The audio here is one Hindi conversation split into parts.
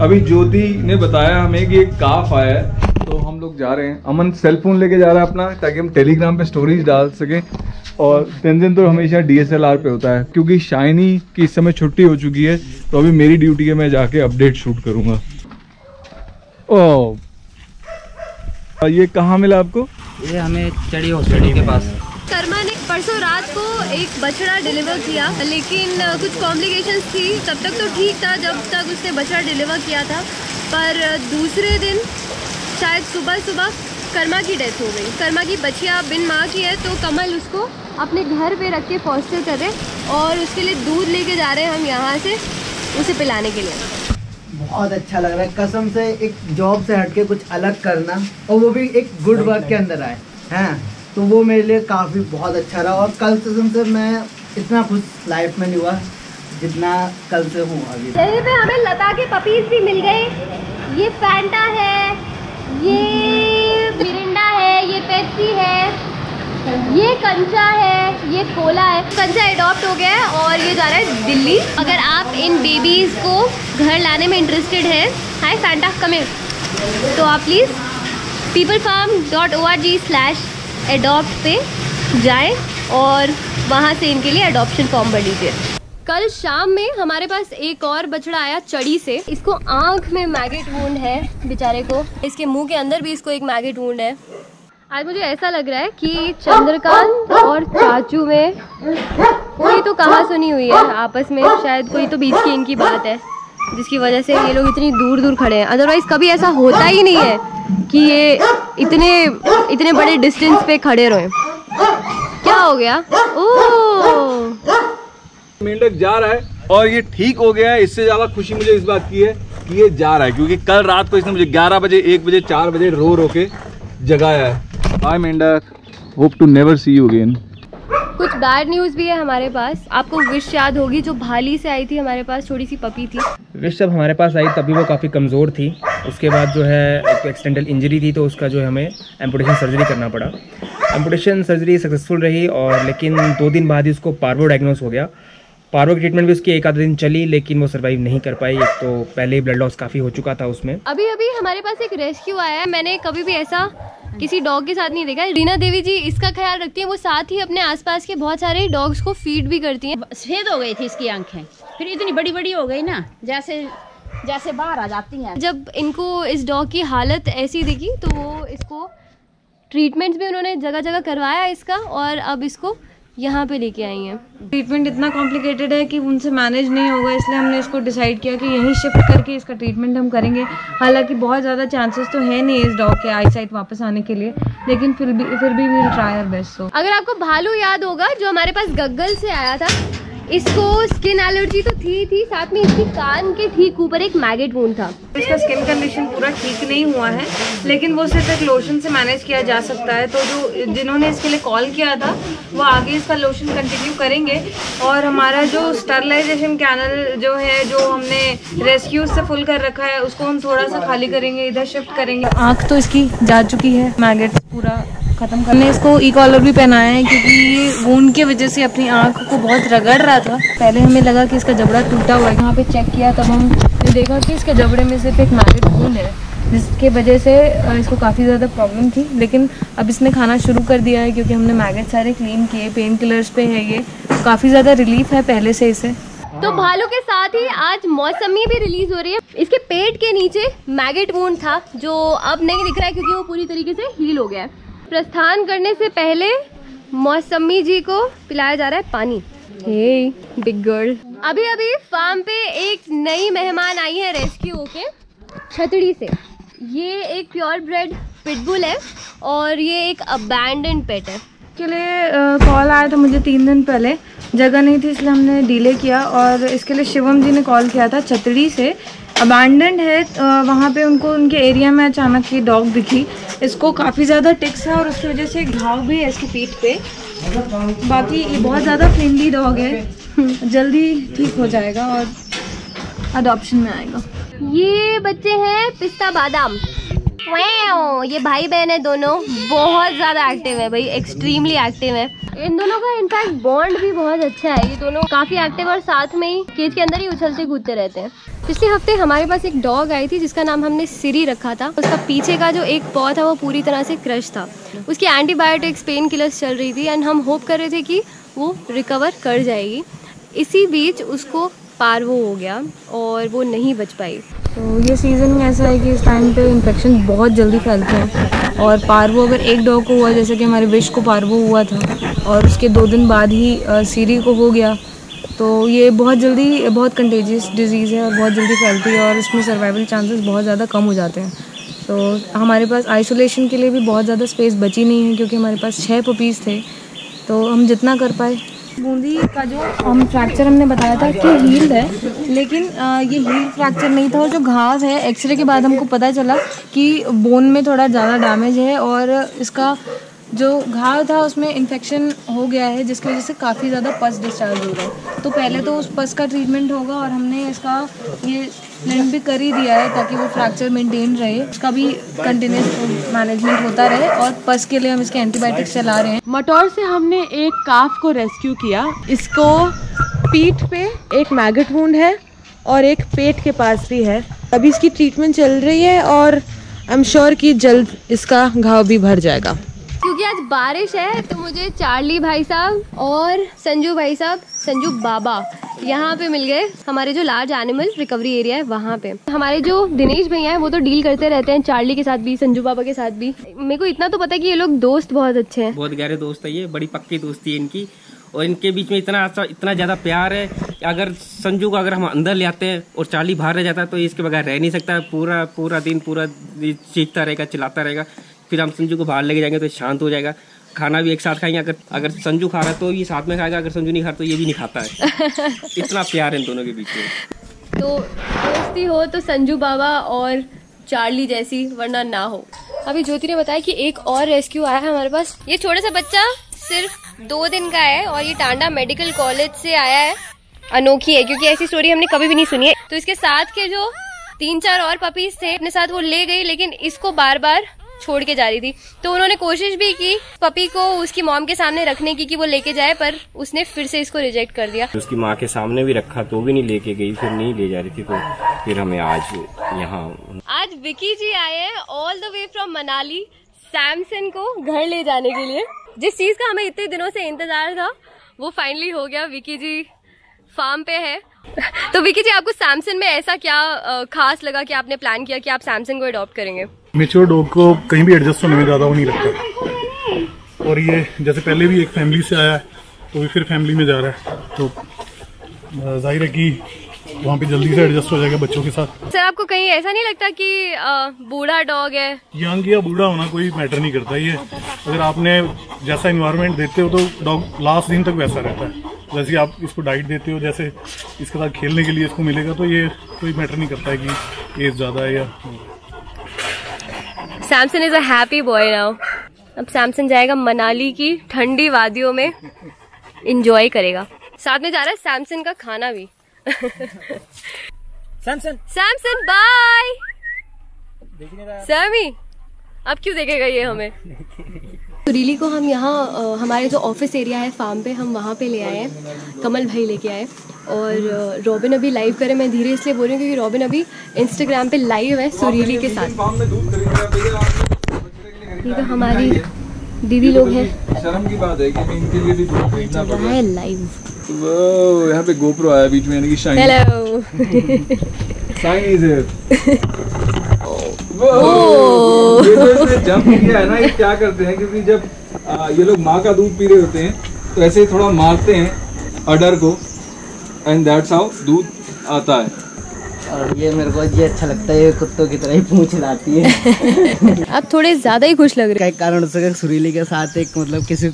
अभी ज्योति ने बताया हमें कि एक काफ आया है तो हम लोग जा रहे हैं। अमन सेल फ़ोन लेके जा रहा है अपना ताकि हम टेलीग्राम पे स्टोरीज डाल सकें। और तेंजिन तो हमेशा डीएसएलआर पे होता है क्योंकि शाइनी की इस समय छुट्टी हो चुकी है तो अभी मेरी ड्यूटी है मैं जाके अपडेट शूट करूँगा। ओ ये कहाँ मिला आपको? ये हमें चढ़ी हॉस्पिटल के पास। कर्मा परसों रात को एक बछड़ा डिलीवर किया लेकिन कुछ कॉम्प्लिकेशंस थी। तब तक तो ठीक था जब तक उसने बछड़ा डिलीवर किया था। पर दूसरे दिन शायद सुबह सुबह कर्मा की डेथ हो गई। कर्मा की बछिया बिन माँ की है तो कमल उसको अपने घर पे रख के फॉस्टर कर रहे और उसके लिए दूध लेके जा रहे हैं हम यहाँ से उसे पिलाने के लिए। बहुत अच्छा लग रहा है। कसम से एक जॉब से हटके कुछ अलग करना और वो भी एक गुड वर्क के अंदर आए। हैं। तो वो मेरे लिए काफ़ी बहुत अच्छा रहा और कल कसम से मैं इतना खुश लाइफ में नहीं हुआ जितना कल से हूँ अभी। पे हमें लता के पपीज भी मिल गए। ये फैंटा है, ये मिरिंडा है, ये पेप्सी है, ये कंचा है, ये कोला है। कंचा एडॉप्ट हो गया है और ये जा रहा है दिल्ली। अगर आप इन बेबीज को घर लाने में इंटरेस्टेड है हाय फैंटा कमे तो आप please people farm dot O R G slash adopt पे जाएँ और वहाँ से इनके लिए अडॉप्शन फॉर्म भर लीजिए। कल शाम में हमारे पास एक और बछड़ा आया चड़ी से। इसको आँख में मैगेट वूंड है बेचारे को। इसके मुँह के अंदर भी इसको एक मैगेट वूंड है। आज मुझे ऐसा लग रहा है कि चंद्रकांत और चाचू में कोई तो कहा सुनी हुई है आपस में। शायद कोई तो बीच की इनकी बात है। जिसकी वजह से ये लोग इतनी दूर दूर खड़े हैं। अदरवाइज़ कभी ऐसा होता ही नहीं है कि ये इतने इतने बड़े डिस्टेंस पे खड़े रहे। क्या हो गया? मेंढक जा रहा है और ये ठीक हो गया है। इससे ज़्यादा खुशी मुझे इस बात की है कि ये जा रहा है, क्योंकि कल रात को इसने मुझे 11 बजे 1 बजे 4 बजे रो रो के जगाया है। बाय मेंढक। Hope to never see you again कुछ बैड न्यूज़ भी है हमारे पास। आपको विश याद होगी जो भाली से आई थी हमारे पास छोटी सी पपी थी। विश जब हमारे पास आई तभी वो काफ़ी कमज़ोर थी। उसके बाद जो है एक एक्सटेंडल इंजरी थी तो उसका जो है हमें एम्पुटेशन सर्जरी करना पड़ा। एम्पुटेशन सर्जरी सक्सेसफुल रही और लेकिन दो दिन बाद ही उसको पार्वो डायग्नोस हो गया। पार्वो की ट्रीटमेंट भी उसकी एक आधा दिन चली लेकिन वो सर्वाइव नहीं कर पाई। एक तो पहले ही ब्लड लॉस काफ़ी हो चुका था उसमें। अभी अभी हमारे पास एक रेस्क्यू आया है। मैंने कभी भी ऐसा किसी डॉग के साथ नहीं देखा। है रीना देवी जी इसका ख्याल रखती हैं वो साथ ही अपने आसपास के बहुत सारे डॉग्स को फ़ीड भी करती हैं। सफ़ेद हो गई थी इसकी आँखें। फिर इतनी बड़ी बड़ी हो गई ना जैसे जैसे बाहर आ जाती हैं। जब इनको इस डॉग की हालत ऐसी दिखी तो वो इसको ट्रीटमेंट्स भी उन्होंने जगह जगह करवाया इसका और अब इसको यहाँ पे लेके आई हैं। ट्रीटमेंट इतना कॉम्प्लिकेटेड है कि उनसे मैनेज नहीं होगा इसलिए हमने इसको डिसाइड किया कि यहीं शिफ्ट करके इसका ट्रीटमेंट हम करेंगे। हालाँकि बहुत ज़्यादा चांसेस तो है नहीं इस डॉग के आई साइड वापस आने के लिए लेकिन फिर भी फिर भी विल ट्राई आर बेस्ट हो अगर आपको भालू याद होगा जो हमारे पास गग्गल से आया था इसको स्किन एलर्जी तो थी थी साथ में इसकी कान के ठीक ऊपर एक मैगेट वूंड था। इसका स्किन कंडीशन पूरा ठीक नहीं हुआ है लेकिन वो सिर्फ़ एक लोशन से मैनेज किया जा सकता है। तो जो जिन्होंने इसके लिए कॉल किया था वो आगे इसका लोशन कंटिन्यू करेंगे। और हमारा जो स्टरलाइजेशन कैनल जो है जो हमने रेस्क्यू से फुल कर रखा है उसको हम थोड़ा सा खाली करेंगे इधर शिफ्ट करेंगे। आँख तो इसकी जा चुकी है मैगेट पूरा खत्म करने। इसको ई कॉलर भी पहनाया है क्योंकि ये की वजह से अपनी आँख को बहुत रगड़ रहा था। पहले हमें लगा कि इसका जबड़ा टूटा हुआ है। यहाँ पे चेक किया, तब हम देखा कि इसके जबड़े में सिर्फ़ एक मैगेट वूंड है, जिसके वजह से इसको काफ़ी ज़्यादा प्रॉब्लम थी। लेकिन अब इसने खाना शुरू कर दिया है क्योंकि हमने मैगेट सारे क्लीन किए पेन किलर्स पे है ये। काफ़ी ज़्यादा रिलीफ है पहले से इसे। तो भालू के साथ ही आज मौसमी भी रिलीज़ हो रही है। इसके पेट के नीचे मैगेट वूंड था, जो अब नहीं दिख रहा है क्योंकि वो पूरी तरीके से हील हो गया है। प्रस्थान करने से पहले मौसमी जी को पिलाया जा रहा है पानी। हे बिग गर्ल अभी अभी फार्म पे एक नई मेहमान आई है रेस्क्यू होके छतड़ी से। ये एक प्योर ब्रेड पिटबुल है और ये एक अबैंडन पेट है। के लिए कॉल आया था मुझे तीन दिन पहले। जगह नहीं थी इसलिए हमने डिले किया और इसके लिए शिवम जी ने कॉल किया था छतड़ी से। अबैंडेंड है वहाँ पे उनको उनके एरिया में अचानक ये डॉग दिखी। इसको काफ़ी ज़्यादा टिक्स है और उसकी वजह से घाव भी है इसकी पीठ पे। बाकी ये बहुत ज़्यादा फ्रेंडली डॉग है। जल्दी ठीक हो जाएगा और अडॉप्शन में आएगा। ये बच्चे हैं पिस्ता बादाम। ये भाई बहन है दोनों। बहुत ज़्यादा एक्टिव है भाई एक्सट्रीमली एक्टिव है। इन दोनों का इनफैक्ट बॉन्ड भी बहुत अच्छा है। ये दोनों काफ़ी एक्टिव और साथ में ही केज के अंदर ही उछलते कूदते रहते हैं। पिछले हफ़्ते हमारे पास एक डॉग आई थी, जिसका नाम हमने सिरी रखा था। उसका पीछे का जो एक पॉ था, वो पूरी तरह से क्रश था। उसकी एंटीबायोटिक्स पेन किलर्स चल रही थी एंड हम होप कर रहे थे कि वो रिकवर कर जाएगी। इसी बीच उसको पार्वो हो गया और वो नहीं बच पाई। तो ये सीज़न ऐसा है कि इस टाइम पे इन्फेक्शन बहुत जल्दी फैलते हैं। और पार्वो अगर एक डॉग को हुआ, जैसे कि हमारे विश को पार्वो हुआ था और उसके दो दिन बाद ही सीरी को हो गया। तो ये बहुत जल्दी, बहुत कंटेजियस डिज़ीज़ है और बहुत जल्दी फैलती है और इसमें सर्वाइवल चांसेस बहुत ज़्यादा कम हो जाते हैं। तो हमारे पास आइसोलेशन के लिए भी बहुत ज़्यादा स्पेस बची नहीं है क्योंकि हमारे पास छः पपीज़ थे। तो हम जितना कर पाए। बूंदी का जो, हम फ्रैक्चर हमने बताया था कि हील्ड है, लेकिन ये हील फ्रैक्चर नहीं था और जो घास है एक्सरे के बाद हमको पता चला कि बोन में थोड़ा ज़्यादा डैमेज है और इसका जो घाव था उसमें इन्फेक्शन हो गया है, जिसकी वजह से काफ़ी ज़्यादा पस डिस्चार्ज हो रहा है। तो पहले तो उस पस का ट्रीटमेंट होगा और हमने इसका ये प्लान भी कर ही दिया है ताकि वो फ्रैक्चर मेंटेन रहे, उसका भी कंटिन्यूस मैनेजमेंट होता रहे और पस के लिए हम इसके एंटीबायोटिक्स चला रहे हैं। मटौर से हमने एक काफ को रेस्क्यू किया। इसको पीठ पे एक मैगट वुंड है और एक पेट के पास भी है। अभी इसकी ट्रीटमेंट चल रही है और आई एम श्योर कि जल्द इसका घाव भी भर जाएगा। क्योंकि आज बारिश है तो मुझे चार्ली भाई साहब और संजू भाई साहब, संजू बाबा यहाँ पे मिल गए। हमारे जो लार्ज एनिमल रिकवरी एरिया है, वहाँ पे। हमारे जो दिनेश भैया हैं, वो तो डील करते रहते हैं, चार्ली के साथ भी, संजू बाबा के साथ भी। मेरे को इतना तो पता है कि ये लोग दोस्त बहुत अच्छे हैं। बहुत गहरे दोस्त है ये, बड़ी पक्की दोस्ती है इनकी। और इनके बीच में इतना अच्छा इतना ज़्यादा प्यार है कि अगर संजू को अगर हम अंदर ले आते हैं और चार्ली बाहर रह जाता है तो इसके बगैर रह नहीं सकता। पूरा पूरा दिन, पूरा चीखता रहेगा, चिल्लाता रहेगा। फिर हम संजू को बाहर लेके जाएँगे तो शांत हो जाएगा। खाना भी एक साथ खाएँगे अगर अगर संजू खा रहा है तो ये साथ में खाएगा अगर संजू नहीं खा रहा तो ये भी नहीं खाता है। इतना प्यार है इन दोनों के बीच में। तो दोस्ती हो तो संजू बाबा और चार्ली जैसी वरना ना हो। अभी ज्योति ने बताया कि एक और रेस्क्यू आया है हमारे पास। ये छोटा सा बच्चा सिर्फ़ दो दिन का है और ये टांडा मेडिकल कॉलेज से आया है। अनोखी है क्योंकि ऐसी स्टोरी हमने कभी भी नहीं सुनी है। तो इसके साथ के जो तीन चार और पपीज थे अपने साथ वो ले गई लेकिन इसको बार बार छोड़ के जा रही थी। तो उन्होंने कोशिश भी की पपी को उसकी मॉम के सामने रखने की कि वो लेके जाए पर उसने फिर से इसको रिजेक्ट कर दिया। उसकी माँ के सामने भी रखा तो भी नहीं लेके गई फिर नहीं ले जा रही थी तो फिर हमें आज यहाँ आज विकी जी आए हैं all the way from Manali Samson को घर ले जाने के लिए। जिस चीज़ का हमें इतने दिनों से इंतज़ार था वो फाइनली हो गया। विकी जी फार्म पे है। तो विकी जी आपको सैमसन में ऐसा क्या खास लगा कि आपने प्लान किया कि आप सैमसन को अडॉप्ट करेंगे? मेच्योर डॉग को कहीं भी एडजस्ट होने में ज़्यादा वो नहीं लगता। और ये जैसे पहले भी एक फैमिली से आया है तो भी फिर फैमिली में जा रहा है। तो ज़ाहिर है कि वहाँ पे जल्दी से एडजस्ट हो जाएगा बच्चों के साथ। सर आपको कहीं ऐसा नहीं लगता कि बूढ़ा डॉग है? यंग या बूढ़ा होना कोई मैटर नहीं करता ये। अगर आपने जैसा इन्वायरमेंट देते हो तो डॉग लास्ट दिन तक वैसा रहता है। जैसे आप इसको डाइट देते हो जैसे इसके साथ खेलने के लिए इसको मिलेगा तो ये कोई मैटर नहीं करता है कि एज ज़्यादा है या Samson is a happy boy now अब सैमसन जाएगा मनाली की ठंडी वादियों में इंजॉय करेगा। साथ में जा रहा है सैमसन का खाना भी। सैमसन सैमसन बाय सैमी अब क्यों देखेगा ये हमें? सुरीली को हम यहाँ हमारे जो ऑफ़िस एरिया है फार्म पे हम वहाँ पे ले आए हैं कमल भाई लेके आए और रॉबिन अभी लाइव करे मैं धीरे इसलिए बोल रही हूँ क्योंकि रॉबिन अभी इंस्टाग्राम पे लाइव है सुरीली के साथ। ये तो हमारी दीदी लोग हैं। शर्म की बात है कि इनके लिए भी दूध खरीदना रहा है लाइव वो यहाँ पे गोप्रो आया बीच में यानी कि शाइन हेलो शाइन इज़ ये जो इसने जंप किया है ना ये क्या करते हैं क्योंकि जब आ, ये लोग माँ का दूध पी रहे होते हैं तो ऐसे ही थोड़ा मारते हैं अडर को एंड दैट्स हाउ दूध आता है। और ये मेरे को ये अच्छा लगता है ये कुत्तों की तरह ही पूंछ लाती है। आप थोड़े ज़्यादा ही खुश लग रहे कई कारण से सुरीली के साथ एक मतलब किसी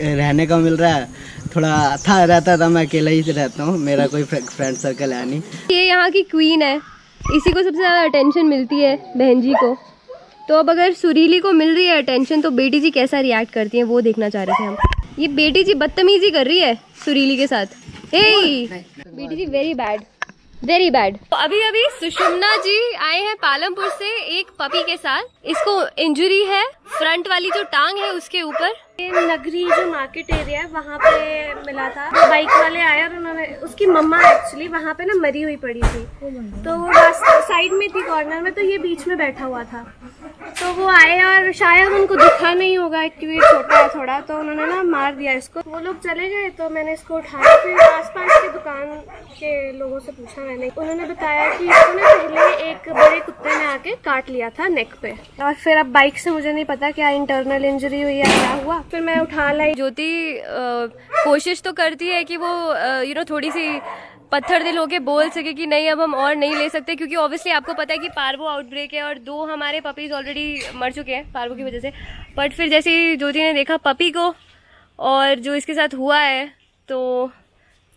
रहने का मिल रहा है। थोड़ा था रहता था मैं अकेला ही रहता हूँ मेरा कोई फ्रेंड सर्कल है नहीं। ये यहाँ की क्वीन है। इसी को सबसे ज़्यादा अटेंशन मिलती है बहन जी को। तो अब अगर सुरीली को मिल रही है अटेंशन तो बेटी जी कैसा रिएक्ट करती है, वो देखना चाह रहे थे हम। ये बेटी जी बदतमीजी कर रही है सुरीली के साथ। बेटी जी वेरी बैड वेरी बैड तो अभी अभी सुषमना जी आए हैं पालमपुर से एक पपी के साथ। इसको इंजुरी है फ्रंट वाली जो टांग है उसके ऊपर। नगरी जो मार्केट एरिया है वहाँ पे मिला था। बाइक वाले आए और उन्होंने उसकी मम्मा एक्चुअली वहाँ पे ना मरी हुई पड़ी थी। तो वो रास्ते साइड में थी कॉर्नर में तो ये बीच में बैठा हुआ था। तो वो आए और शायद उनको दिखा नहीं होगा क्योंकि ये छोटा है थोड़ा तो उन्होंने ना मार दिया इसको। वो लोग चले गए तो मैंने इसको उठाया। फिर आस पास की दुकान के लोगों से पूछा मैंने। उन्होंने बताया कि इसको ना पहले एक बड़े कुत्ते ने आके काट लिया था नेक पे। और फिर अब बाइक से मुझे नहीं पता क्या इंटरनल इंजरी हुई या क्या हुआ। फिर मैं उठा लाई। ज्योति कोशिश तो करती है कि वो यू नो थोड़ी सी पत्थर दिल होके बोल सके कि नहीं अब हम और नहीं ले सकते क्योंकि ऑब्वियसली आपको पता है कि पार्वो आउटब्रेक है और दो हमारे पपीज ऑलरेडी मर चुके हैं पार्वो की वजह से। बट फिर जैसे ही ज्योति ने देखा पपी को और जो इसके साथ हुआ है तो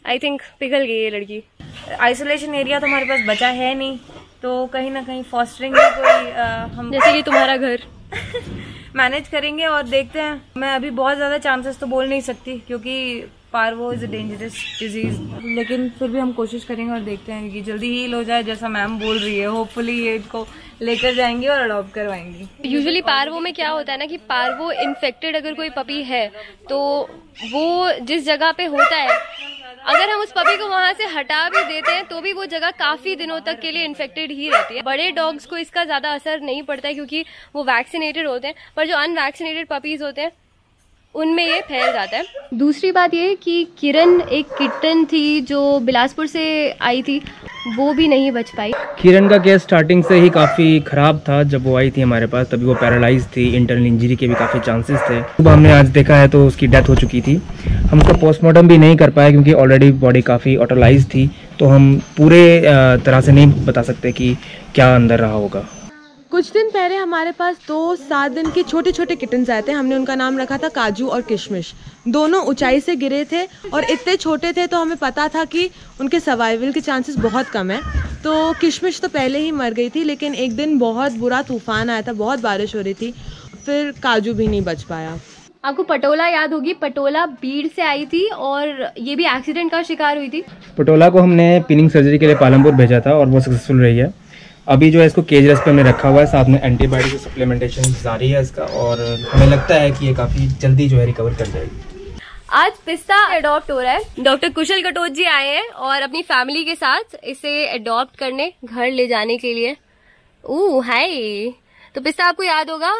आई थिंक पिघल गई ये लड़की। आइसोलेशन एरिया तो हमारे पास बचा है नहीं। तो कहीं ना कहीं फॉस्टरिंग में कोई अ, हम जैसे कि तुम्हारा घर। मैनेज करेंगे और देखते हैं। मैं अभी बहुत ज़्यादा चांसेस तो बोल नहीं सकती क्योंकि parvo is a dangerous disease लेकिन फिर भी हम कोशिश करेंगे और देखते हैं कि जल्दी हील हो जाए जैसा मैम बोल रही है। होपफुली ये इनको लेकर जाएँगे और अडॉप्ट करवाएँगे। यूजुअली पार्वो में क्या होता है ना कि पार्वो इन्फेक्टेड अगर कोई पपी है तो वो जिस जगह पे होता है अगर हम उस पपी को वहाँ से हटा भी देते हैं तो भी वो जगह काफ़ी दिनों तक के लिए इन्फेक्टेड ही रहती है। बड़े डॉग्स को इसका ज़्यादा असर नहीं पड़ता है, क्योंकि वो वैक्सीनेटेड होते हैं, पर जो अनवैक्सीनेटेड पपीज होते हैं उनमें ये फैल जाता है। दूसरी बात ये कि किरण एक किटन थी जो बिलासपुर से आई थी वो भी नहीं बच पाई। किरण का केस स्टार्टिंग से ही काफ़ी ख़राब था जब वो आई थी हमारे पास तभी वो पैरालाइज थी इंटरनल इंजरी के भी काफ़ी चांसेस थे। सुबह हमने आज देखा है तो उसकी डेथ हो चुकी थी। हम उसका पोस्टमार्टम भी नहीं कर पाए क्योंकि ऑलरेडी बॉडी काफ़ी ऑटोलाइज थी तो हम पूरे तरह से नहीं बता सकते कि क्या अंदर रहा होगा। कुछ दिन पहले हमारे पास दो सात दिन के छोटे छोटे किटन्स आए थे। हमने उनका नाम रखा था काजू और किशमिश। दोनों ऊंचाई से गिरे थे और इतने छोटे थे तो हमें पता था कि उनके सर्वाइवल के चांसेस बहुत कम है। तो किशमिश तो पहले ही मर गई थी लेकिन एक दिन बहुत बुरा तूफ़ान आया था बहुत बारिश हो रही थी। फिर काजू भी नहीं बच पाया। आपको पटोला याद होगी पटोला बीड़ से आई थी और ये भी एक्सीडेंट का शिकार हुई थी। पटोला को हमने पिनिंग सर्जरी के लिए पालमपुर भेजा था और वो सक्सेसफुल रही है। अभी जो है इसको केज रेस्ट पे हमने रखा हुआ है साथ में एंटीबायोटिक सप्लीमेंटेशन जारी है इसका और हमें लगता है कि ये काफ़ी जल्दी जो है रिकवर कर जाएगी। आज पिस्ता अडॉप्ट हो रहा है। डॉक्टर कुशल कटोच जी आए हैं और अपनी फैमिली के साथ इसे अडॉप्ट करने घर ले जाने के लिए। ओ हाय तो पिस्ता आपको याद होगा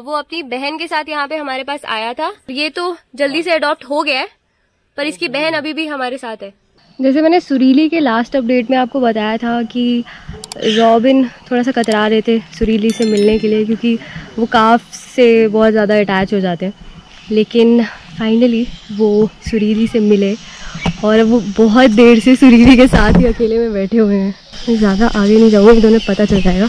वो अपनी बहन के साथ यहाँ पे हमारे पास आया था। ये तो जल्दी से अडॉप्ट हो गया है पर इसकी बहन अभी भी हमारे साथ है। जैसे मैंने सुरीली के लास्ट अपडेट में आपको बताया था कि रॉबिन थोड़ा सा कतरा रहे थे सुरीली से मिलने के लिए क्योंकि वो काफ से बहुत ज़्यादा अटैच हो जाते हैं। लेकिन फाइनली वो सुरीली से मिले और वो बहुत देर से सुरीली के साथ ही अकेले में बैठे हुए हैं। ज़्यादा आगे नहीं जाऊँगी दोनों पता चल जाएगा।